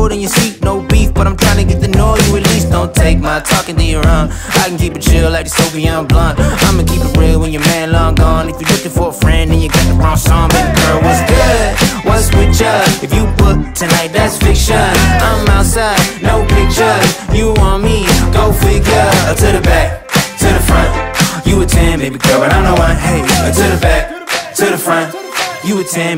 cold in your seat, no beef, but I'm trying to get to know you at least. Don't take my talking to your own. I can keep it chill like the Soviet blunt. I'ma keep it real when your man long gone. If you're looking for a friend, and you got the wrong song, baby girl. What's good? What's with ya? If you book tonight, that's fiction. I'm outside, no pictures. You want me? Go figure. To the back, to the front. You a 10, baby girl, but I'm the one. Hey, to the back, to the front. You a 10.